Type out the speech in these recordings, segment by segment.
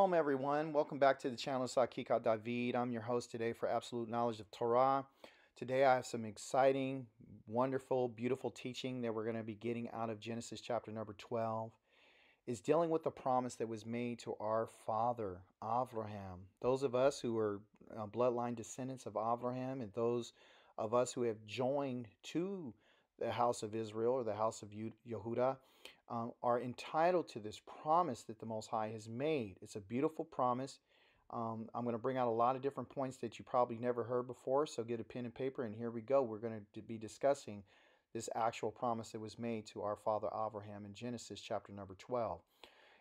Shalom, everyone. Welcome back to the channel Sakika David. I'm your host today for Absolute Knowledge of Torah. Today I have some exciting, wonderful, beautiful teaching that we're going to be getting out of Genesis chapter number 12. Is dealing with the promise that was made to our father, Abraham. Those of us who are uh, bloodline descendants of Abraham and those of us who have joined to the house of Israel or the house of Yehuda, um, are entitled to this promise that the Most High has made. It's a beautiful promise. Um, I'm going to bring out a lot of different points that you probably never heard before. So get a pen and paper, and here we go. We're going to be discussing this actual promise that was made to our father Abraham in Genesis chapter number 12.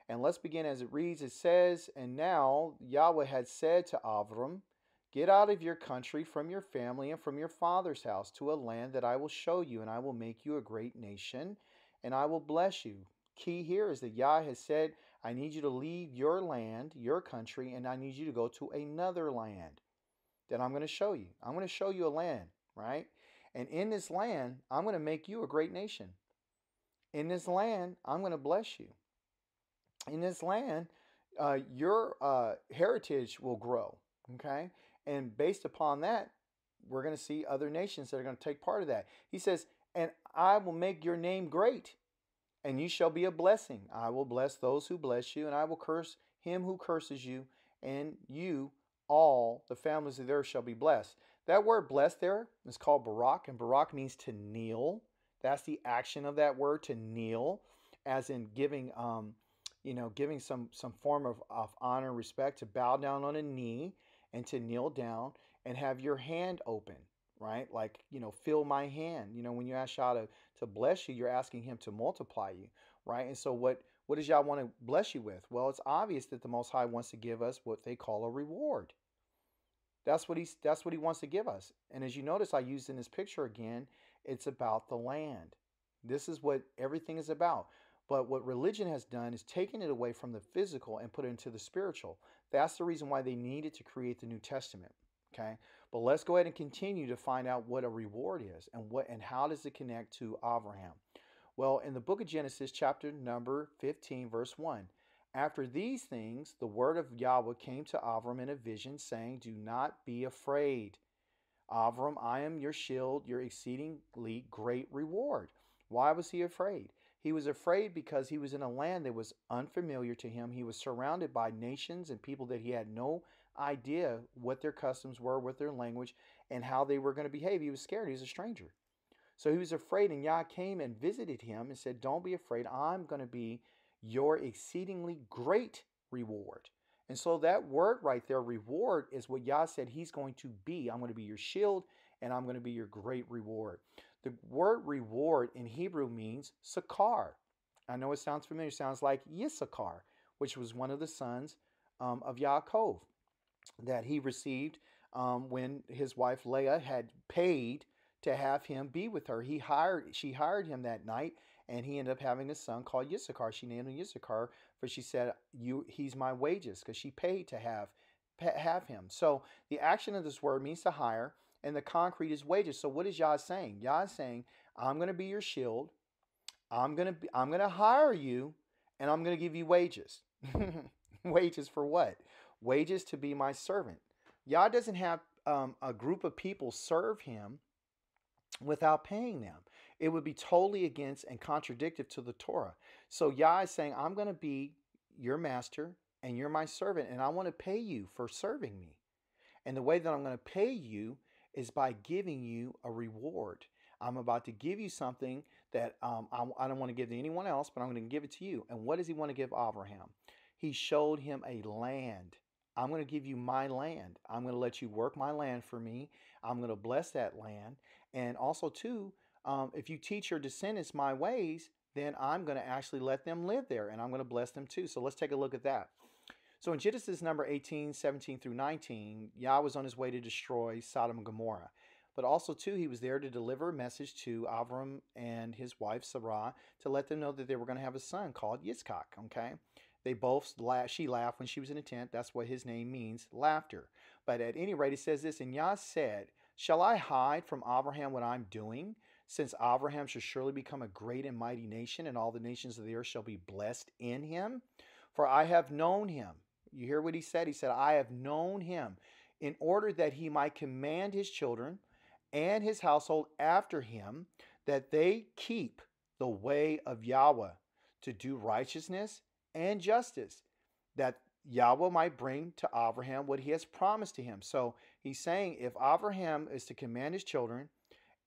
And let's begin as it reads. It says, And now Yahweh had said to Avram, Get out of your country, from your family, and from your father's house to a land that I will show you, and I will make you a great nation, and I will bless you. Key here is that Yah has said, I need you to leave your land, your country, and I need you to go to another land that I'm going to show you. I'm going to show you a land, right? And in this land, I'm going to make you a great nation. In this land, I'm going to bless you. In this land, uh, your uh, heritage will grow, okay? And based upon that, we're going to see other nations that are going to take part of that. He says, And I will make your name great, and you shall be a blessing. I will bless those who bless you, and I will curse him who curses you, and you, all the families of the earth, shall be blessed. That word blessed there is called Barak, and Barak means to kneel. That's the action of that word, to kneel, as in giving, um, you know, giving some some form of, of honor respect, to bow down on a knee and to kneel down and have your hand open, right? Like, you know, fill my hand. You know, when you ask Yah to, to bless you, you're asking him to multiply you, right? And so what what does Yah want to bless you with? Well, it's obvious that the Most High wants to give us what they call a reward. That's what he's that's what he wants to give us. And as you notice, I used in this picture again, it's about the land. This is what everything is about. But what religion has done is taken it away from the physical and put it into the spiritual. That's the reason why they needed to create the New Testament. Okay. But let's go ahead and continue to find out what a reward is and what and how does it connect to Abraham. Well, in the book of Genesis, chapter number 15, verse 1, after these things, the word of Yahweh came to Avram in a vision, saying, Do not be afraid. Avram, I am your shield, your exceedingly great reward. Why was he afraid? He was afraid because he was in a land that was unfamiliar to him. He was surrounded by nations and people that he had no idea what their customs were, what their language, and how they were going to behave. He was scared. He was a stranger. So he was afraid, and Yah came and visited him and said, Don't be afraid. I'm going to be your exceedingly great reward. And so that word right there, reward, is what Yah said he's going to be. I'm going to be your shield and I'm going to be your great reward. The word reward in Hebrew means sakar. I know it sounds familiar. It sounds like Yissachar, which was one of the sons um, of Yaakov that he received um, when his wife Leah had paid to have him be with her. He hired, she hired him that night, and he ended up having a son called Yissachar. She named him Yissachar, for she said, "You, he's my wages," because she paid to have have him. So the action of this word means to hire and the concrete is wages. So what is Yah saying? Yah is saying, I'm going to be your shield. I'm going to be, I'm going to hire you and I'm going to give you wages. wages for what? Wages to be my servant. Yah doesn't have um, a group of people serve him without paying them. It would be totally against and contradictory to the Torah. So Yah is saying, I'm going to be your master and you're my servant, and I want to pay you for serving me. And the way that I'm going to pay you is by giving you a reward. I'm about to give you something that um, I, I don't want to give to anyone else, but I'm going to give it to you. And what does he want to give Abraham? He showed him a land. I'm going to give you my land. I'm going to let you work my land for me. I'm going to bless that land. And also, too, um, if you teach your descendants my ways, then I'm going to actually let them live there and I'm going to bless them too. So let's take a look at that. So in Genesis number 18, 17 through 19, Yah was on his way to destroy Sodom and Gomorrah. But also, too, he was there to deliver a message to Avram and his wife Sarah to let them know that they were going to have a son called Yitzchak. Okay, they both. She laughed when she was in a tent. That's what his name means, laughter. But at any rate, it says this, and Yah said, "Shall I hide from Abraham what I'm doing? Since Abraham shall surely become a great and mighty nation, and all the nations of the earth shall be blessed in him. For I have known him." You hear what he said? He said, I have known him in order that he might command his children and his household after him, that they keep the way of Yahweh to do righteousness and justice, that Yahweh might bring to Abraham what he has promised to him. So he's saying if Abraham is to command his children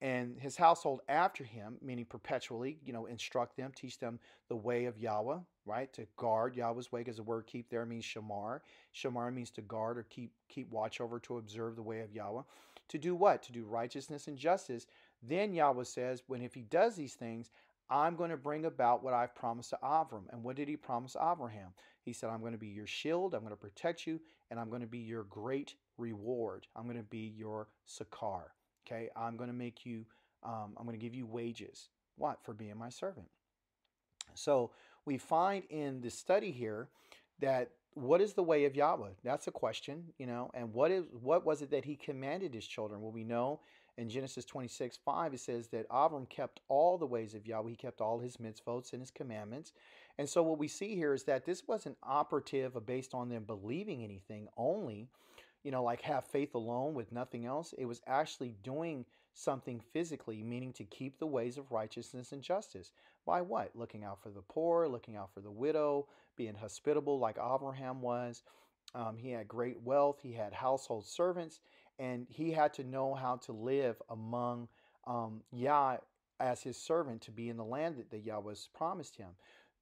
and his household after him, meaning perpetually, you know, instruct them, teach them the way of Yahweh, right? To guard Yahweh's way, because the word keep there means shamar. Shamar means to guard or keep keep watch over, to observe the way of Yahweh. To do what? To do righteousness and justice. Then Yahweh says, when if he does these things, I'm going to bring about what I've promised to Avram. And what did he promise Abraham? He said, I'm going to be your shield, I'm going to protect you, and I'm going to be your great reward. I'm going to be your sakar. Okay, I'm going to make you, um, I'm going to give you wages. What? For being my servant. So we find in the study here that what is the way of Yahweh? That's a question, you know, and what is what was it that he commanded his children? Well, we know in Genesis 26, 5, it says that Abram kept all the ways of Yahweh. He kept all his mitzvot and his commandments. And so what we see here is that this wasn't operative based on them believing anything only, you know, like have faith alone with nothing else. It was actually doing something physically, meaning to keep the ways of righteousness and justice. By what? Looking out for the poor, looking out for the widow, being hospitable like Abraham was. Um, he had great wealth, he had household servants, and he had to know how to live among um, Yah as his servant to be in the land that, that Yah was promised him.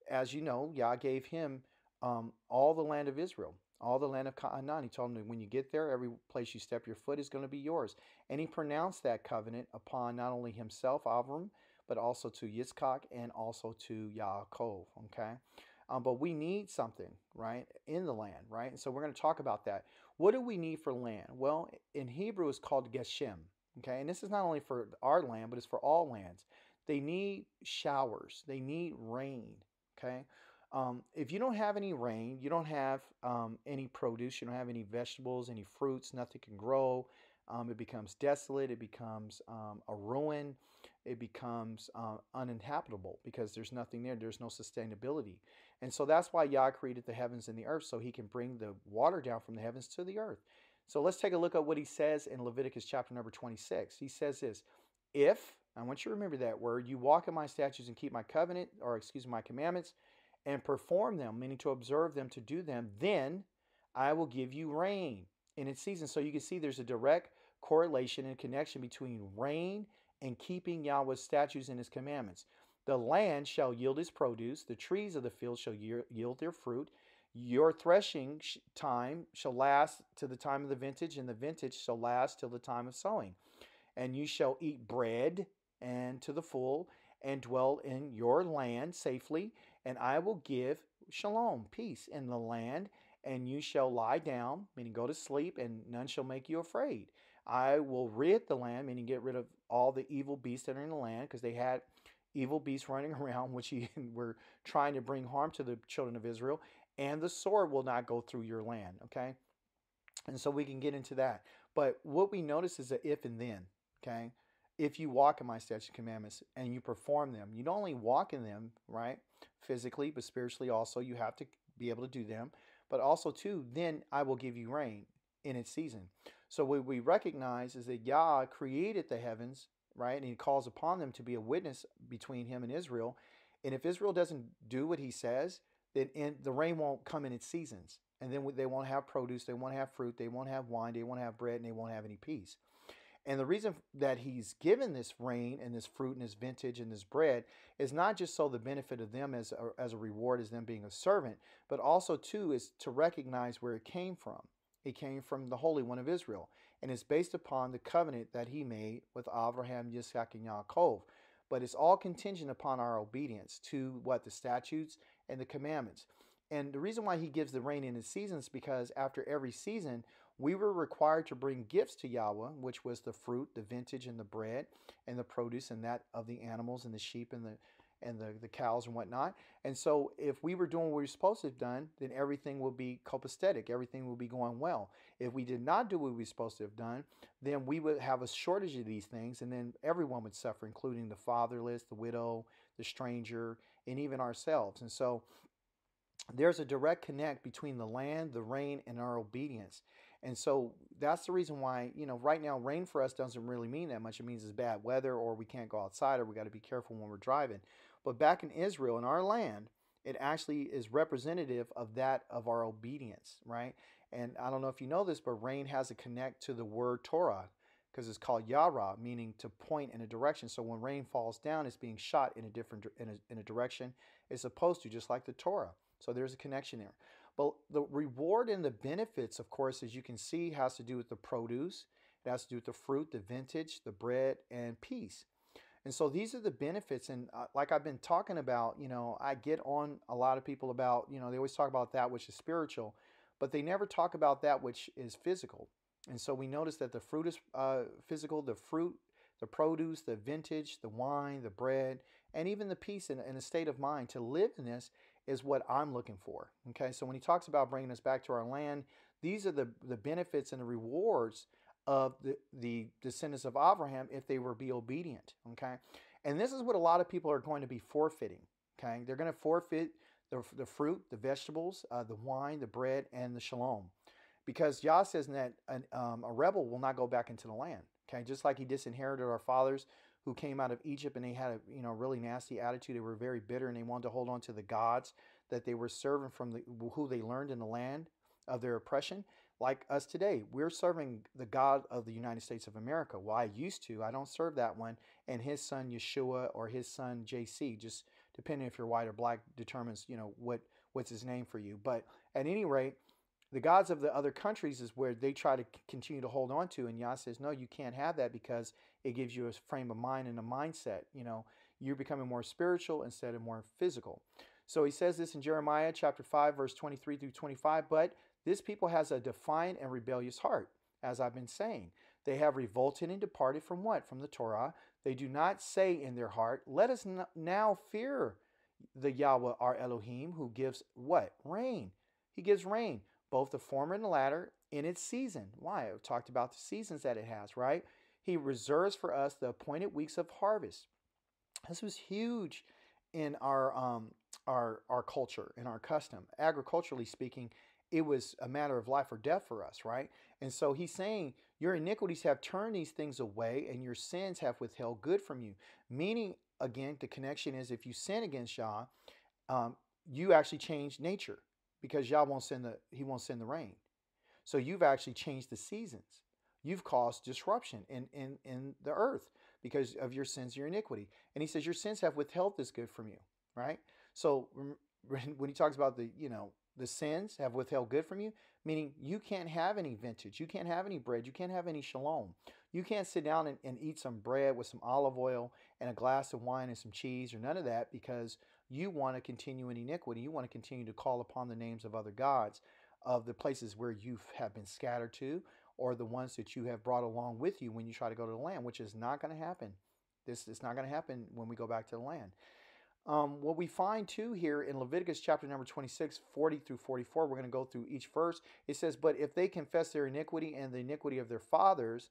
As you know, Yah gave him um, all the land of Israel all the land of Canaan. He told him when you get there, every place you step your foot is going to be yours. And he pronounced that covenant upon not only himself, Avram, but also to Yitzchak and also to Yaakov. Okay. Um, but we need something, right, in the land, right? And so we're going to talk about that. What do we need for land? Well, in Hebrew, it's called Geshem. Okay. And this is not only for our land, but it's for all lands. They need showers, they need rain. Okay. Um, if you don't have any rain, you don't have um, any produce, you don't have any vegetables, any fruits, nothing can grow. Um, it becomes desolate, it becomes um, a ruin, it becomes uh, uninhabitable because there's nothing there, there's no sustainability. And so that's why Yah created the heavens and the earth, so he can bring the water down from the heavens to the earth. So let's take a look at what he says in Leviticus chapter number 26. He says this If, I want you to remember that word, you walk in my statutes and keep my covenant, or excuse me, my commandments, and perform them, meaning to observe them, to do them, then I will give you rain in its season. So you can see there's a direct correlation and connection between rain and keeping Yahweh's statutes and his commandments. The land shall yield its produce, the trees of the field shall yield their fruit. Your threshing time shall last to the time of the vintage, and the vintage shall last till the time of sowing. And you shall eat bread and to the full, and dwell in your land safely, and I will give shalom, peace in the land, and you shall lie down, meaning go to sleep, and none shall make you afraid. I will rid the land, meaning get rid of all the evil beasts that are in the land, because they had evil beasts running around, which were trying to bring harm to the children of Israel, and the sword will not go through your land. Okay, and so we can get into that. But what we notice is a if and then. Okay, if you walk in my statutes and commandments and you perform them, you don't only walk in them, right, physically, but spiritually also, you have to be able to do them. But also, too, then I will give you rain in its season. So what we recognize is that Yah created the heavens, right, and He calls upon them to be a witness between Him and Israel. And if Israel doesn't do what He says, then in, the rain won't come in its seasons, and then they won't have produce, they won't have fruit, they won't have wine, they won't have bread, and they won't have any peace. And the reason that he's given this rain and this fruit and this vintage and this bread is not just so the benefit of them as a, as a reward as them being a servant, but also too is to recognize where it came from. It came from the Holy One of Israel, and it's based upon the covenant that he made with Abraham, Yitzhak, and Yaakov. But it's all contingent upon our obedience to what the statutes and the commandments. And the reason why he gives the rain in the seasons because after every season, we were required to bring gifts to Yahweh, which was the fruit, the vintage, and the bread, and the produce, and that of the animals and the sheep and the and the, the cows and whatnot. And so if we were doing what we were supposed to have done, then everything will be copacetic. Everything will be going well. If we did not do what we were supposed to have done, then we would have a shortage of these things, and then everyone would suffer, including the fatherless, the widow, the stranger, and even ourselves. And so there's a direct connect between the land, the rain, and our obedience. And so that's the reason why, you know, right now, rain for us doesn't really mean that much. It means it's bad weather or we can't go outside or we got to be careful when we're driving. But back in Israel, in our land, it actually is representative of that of our obedience, right? And I don't know if you know this, but rain has a connect to the word Torah because it's called Yara, meaning to point in a direction. So when rain falls down, it's being shot in a different in a, in a direction it's supposed to, just like the Torah. So there's a connection there. But the reward and the benefits, of course, as you can see, has to do with the produce. It has to do with the fruit, the vintage, the bread, and peace. And so these are the benefits. And uh, like I've been talking about, you know, I get on a lot of people about, you know, they always talk about that which is spiritual, but they never talk about that which is physical. And so we notice that the fruit is uh, physical, the fruit, the produce, the vintage, the wine, the bread, and even the peace and, and a state of mind to live in this is what I'm looking for. Okay, so when he talks about bringing us back to our land, these are the, the benefits and the rewards of the, the descendants of Abraham if they were be obedient. Okay, and this is what a lot of people are going to be forfeiting. Okay, they're going to forfeit the, the fruit, the vegetables, uh, the wine, the bread, and the shalom. Because Yah says that an, um, a rebel will not go back into the land. Okay, just like he disinherited our fathers who came out of Egypt and they had a you know really nasty attitude. They were very bitter and they wanted to hold on to the gods that they were serving from the, who they learned in the land of their oppression. Like us today, we're serving the God of the United States of America. Well, I used to. I don't serve that one. And his son Yeshua or his son JC, just depending if you're white or black, determines you know what what's his name for you. But at any rate, the gods of the other countries is where they try to continue to hold on to. And Yah says, no, you can't have that because it gives you a frame of mind and a mindset. You know, you're becoming more spiritual instead of more physical. So he says this in Jeremiah chapter 5, verse 23 through 25. But this people has a defiant and rebellious heart, as I've been saying. They have revolted and departed from what? From the Torah. They do not say in their heart, Let us now fear the Yahweh our Elohim, who gives what? Rain. He gives rain both the former and the latter in its season. Why? I've talked about the seasons that it has, right? He reserves for us the appointed weeks of harvest. This was huge in our um, our our culture, in our custom. Agriculturally speaking, it was a matter of life or death for us, right? And so he's saying, Your iniquities have turned these things away, and your sins have withheld good from you. Meaning, again, the connection is if you sin against Yah, um, you actually change nature because Yah won't send the He won't send the rain. So you've actually changed the seasons. You've caused disruption in, in, in the earth because of your sins, your iniquity. And he says, Your sins have withheld this good from you, right? So when he talks about the, you know, the sins have withheld good from you, meaning you can't have any vintage, you can't have any bread, you can't have any shalom. You can't sit down and, and eat some bread with some olive oil and a glass of wine and some cheese or none of that because you want to continue in iniquity. You want to continue to call upon the names of other gods of the places where you have been scattered to or the ones that you have brought along with you when you try to go to the land, which is not going to happen. This is not going to happen when we go back to the land. Um, what we find too here in Leviticus chapter number 26, 40 through 44, we're going to go through each verse. It says, But if they confess their iniquity and the iniquity of their fathers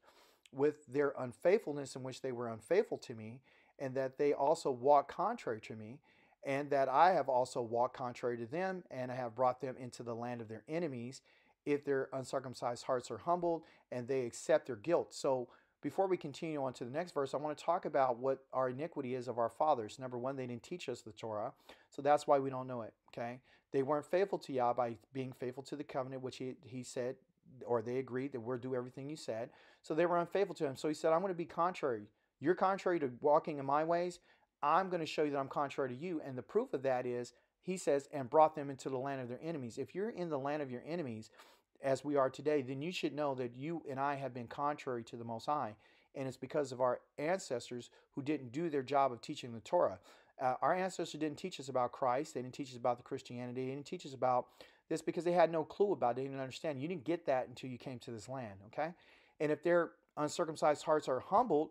with their unfaithfulness in which they were unfaithful to me, and that they also walk contrary to me, and that I have also walked contrary to them, and I have brought them into the land of their enemies, if their uncircumcised hearts are humbled and they accept their guilt. So, before we continue on to the next verse, I want to talk about what our iniquity is of our fathers. Number one, they didn't teach us the Torah, so that's why we don't know it. Okay, they weren't faithful to Yah by being faithful to the covenant, which he he said, or they agreed that we'll do everything you said. So they were unfaithful to him. So he said, I'm going to be contrary. You're contrary to walking in my ways. I'm going to show you that I'm contrary to you. And the proof of that is, he says, and brought them into the land of their enemies. If you're in the land of your enemies, as we are today, then you should know that you and I have been contrary to the Most High. And it's because of our ancestors who didn't do their job of teaching the Torah. Uh, our ancestors didn't teach us about Christ. They didn't teach us about the Christianity. They didn't teach us about this because they had no clue about it. They didn't understand. You didn't get that until you came to this land, okay? And if their uncircumcised hearts are humbled,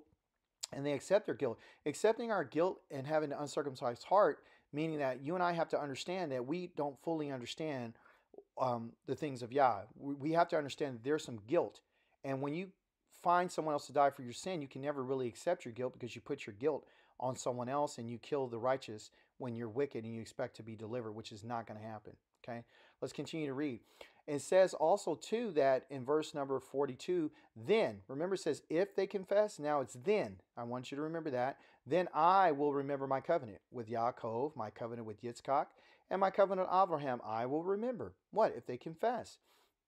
and they accept their guilt. Accepting our guilt and having an uncircumcised heart, meaning that you and I have to understand that we don't fully understand um, the things of Yah. We have to understand there's some guilt. And when you find someone else to die for your sin, you can never really accept your guilt because you put your guilt on someone else and you kill the righteous when you're wicked and you expect to be delivered, which is not going to happen. Okay, let's continue to read. It says also too that in verse number 42, then, remember it says if they confess, now it's then. I want you to remember that. Then I will remember my covenant with Yaakov, my covenant with Yitzchak, and my covenant with Abraham. I will remember. What? If they confess.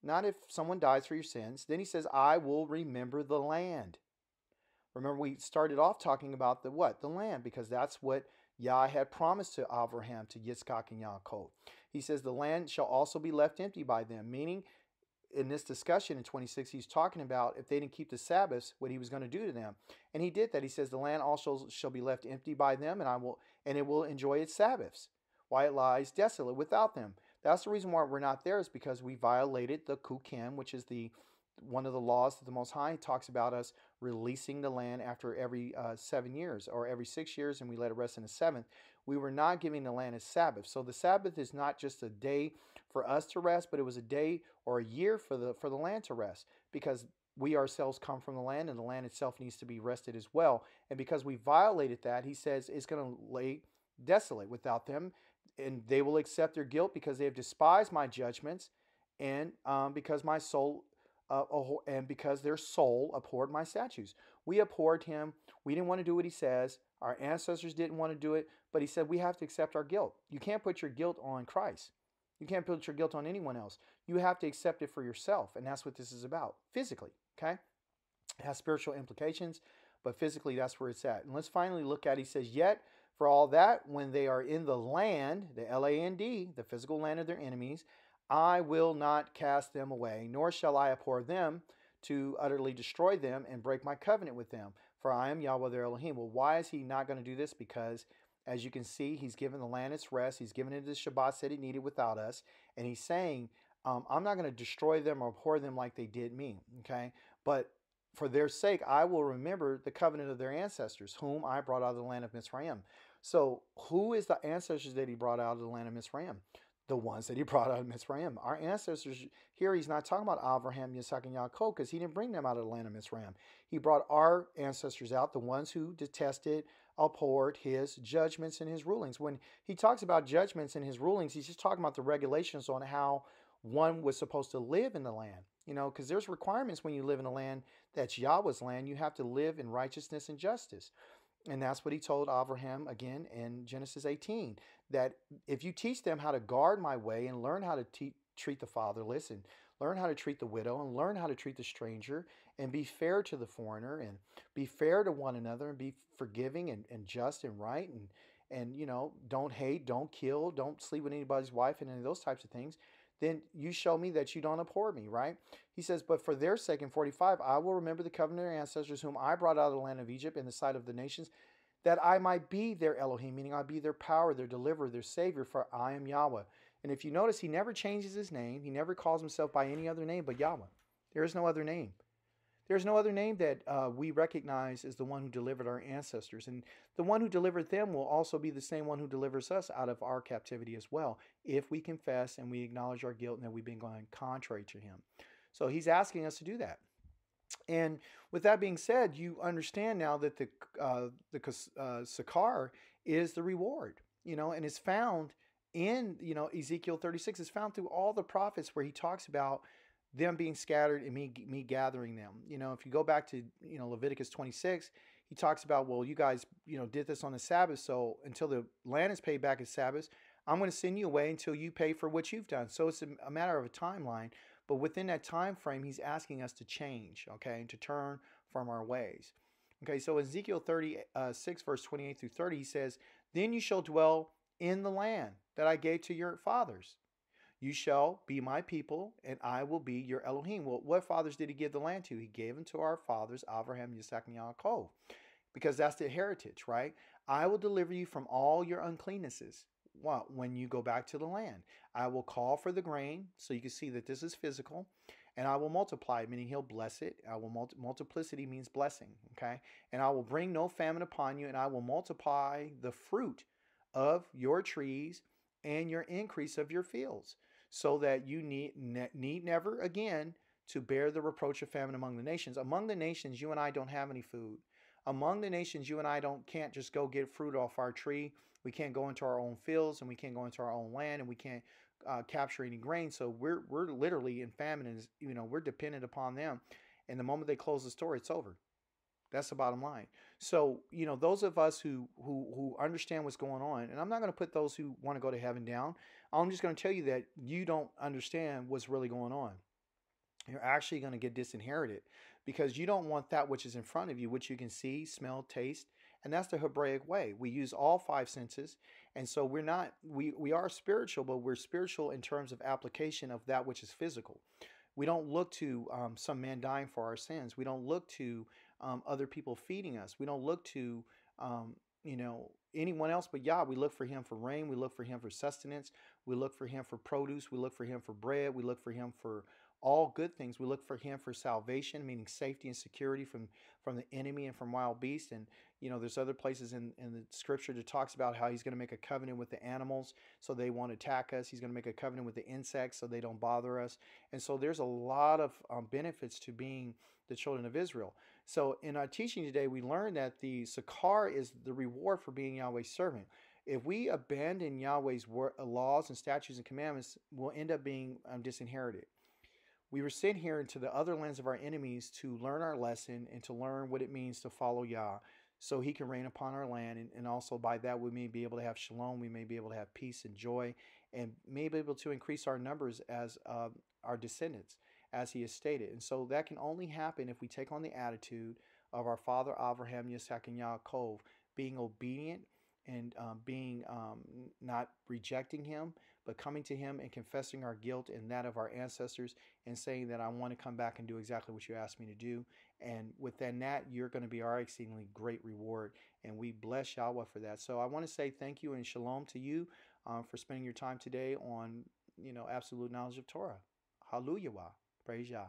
Not if someone dies for your sins. Then he says, I will remember the land. Remember, we started off talking about the what? The land, because that's what Yah had promised to Abraham, to Yitzchak, and Yaakov. He says, The land shall also be left empty by them, meaning in this discussion in 26, he's talking about if they didn't keep the Sabbaths, what he was going to do to them. And he did that. He says, The land also shall be left empty by them, and I will and it will enjoy its Sabbaths, Why it lies desolate without them. That's the reason why we're not there, is because we violated the Kukim, which is the one of the laws that the Most High talks about us releasing the land after every uh, seven years or every six years, and we let it rest in the seventh. We were not giving the land a Sabbath. So the Sabbath is not just a day for us to rest, but it was a day or a year for the for the land to rest because we ourselves come from the land and the land itself needs to be rested as well. And because we violated that, he says it's going to lay desolate without them, and they will accept their guilt because they have despised my judgments, and um, because my soul uh, and because their soul abhorred my statutes. We abhorred him. We didn't want to do what he says. Our ancestors didn't want to do it, but he said we have to accept our guilt. You can't put your guilt on Christ. You can't put your guilt on anyone else. You have to accept it for yourself, and that's what this is about physically. Okay, it has spiritual implications, but physically that's where it's at. And let's finally look at. He says, "Yet for all that, when they are in the land, the L A N D, the physical land of their enemies, I will not cast them away, nor shall I abhor them to utterly destroy them and break my covenant with them. For I am Yahweh their Elohim. Well, why is he not going to do this? Because as you can see, he's given the land its rest. He's given it the Shabbat that he needed without us. And he's saying, um, I'm not going to destroy them or abhor them like they did me. Okay. But for their sake, I will remember the covenant of their ancestors, whom I brought out of the land of Mizraim. So, who is the ancestors that he brought out of the land of Mizraim? The ones that he brought out of Mitzrayim. Our ancestors here, he's not talking about Abraham, Yitzhak, and Yaakov because he didn't bring them out of the land of Mitzrayim. He brought our ancestors out, the ones who detested, abhorred his judgments and his rulings. When he talks about judgments and his rulings, he's just talking about the regulations on how one was supposed to live in the land. You know, because there's requirements when you live in a land that's Yahweh's land. You have to live in righteousness and justice. And that's what he told Abraham again in Genesis 18 that if you teach them how to guard my way and learn how to te- treat the fatherless and learn how to treat the widow and learn how to treat the stranger and be fair to the foreigner and be fair to one another and be forgiving and, and just and right and and you know don't hate don't kill don't sleep with anybody's wife and any of those types of things then you show me that you don't abhor me right he says but for their sake in 45 i will remember the covenant of ancestors whom i brought out of the land of egypt in the sight of the nations that I might be their Elohim, meaning I'll be their power, their deliverer, their savior, for I am Yahweh. And if you notice, he never changes his name. He never calls himself by any other name but Yahweh. There is no other name. There's no other name that uh, we recognize as the one who delivered our ancestors. And the one who delivered them will also be the same one who delivers us out of our captivity as well, if we confess and we acknowledge our guilt and that we've been going contrary to him. So he's asking us to do that. And with that being said, you understand now that the uh, the uh, sakar is the reward, you know, and it's found in you know Ezekiel 36. It's found through all the prophets where he talks about them being scattered and me me gathering them. You know, if you go back to you know Leviticus 26, he talks about well, you guys you know did this on the Sabbath, so until the land is paid back as Sabbath, I'm going to send you away until you pay for what you've done. So it's a, matter of a timeline. But within that time frame, he's asking us to change, okay, and to turn from our ways. Okay, so Ezekiel 36, uh, verse 28 through 30, he says, Then you shall dwell in the land that I gave to your fathers. You shall be my people, and I will be your Elohim. Well, what fathers did he give the land to? He gave them to our fathers, Abraham, Yitzhak, and Yaakov, because that's the heritage, right? I will deliver you from all your uncleannesses What? when you go back to the land. I will call for the grain, so you can see that this is physical, and I will multiply, meaning he'll bless it. I will multi- multiplicity means blessing, okay? And I will bring no famine upon you, and I will multiply the fruit of your trees and your increase of your fields, so that you need, ne- need never again to bear the reproach of famine among the nations. Among the nations, you and I don't have any food. Among the nations, you and I don't can't just go get fruit off our tree we can't go into our own fields and we can't go into our own land and we can't uh, capture any grain. So we're we're literally in famine, and you know we're dependent upon them. And the moment they close the store, it's over. That's the bottom line. So you know those of us who who who understand what's going on, and I'm not going to put those who want to go to heaven down. I'm just going to tell you that you don't understand what's really going on. You're actually going to get disinherited because you don't want that which is in front of you, which you can see, smell, taste, and that's the Hebraic way. We use all five senses, and so we're not we we are spiritual, but we're spiritual in terms of application of that which is physical. We don't look to um, some man dying for our sins. We don't look to um, other people feeding us. We don't look to um, you know anyone else but Yah. We look for Him for rain. We look for Him for sustenance. We look for Him for produce. We look for Him for bread. We look for Him for all good things. We look for him for salvation, meaning safety and security from from the enemy and from wild beasts. And you know, there's other places in, in the scripture that talks about how he's going to make a covenant with the animals so they won't attack us. He's going to make a covenant with the insects so they don't bother us. And so there's a lot of um, benefits to being the children of Israel. So in our teaching today, we learned that the Sakar is the reward for being Yahweh's servant. If we abandon Yahweh's laws and statutes and commandments, we'll end up being um, disinherited. We were sent here into the other lands of our enemies to learn our lesson and to learn what it means to follow Yah so he can reign upon our land. And, and also by that, we may be able to have shalom. We may be able to have peace and joy and may be able to increase our numbers as uh, our descendants, as he has stated. And so that can only happen if we take on the attitude of our father Abraham, Yitzhak, and Yaakov, being obedient and um, being um, not rejecting him, but coming to him and confessing our guilt and that of our ancestors and saying that I want to come back and do exactly what you asked me to do. And within that, you're going to be our exceedingly great reward. And we bless Yahweh for that. So I want to say thank you and shalom to you um, for spending your time today on, you know, absolute knowledge of Torah. Hallelujah. Praise Yah.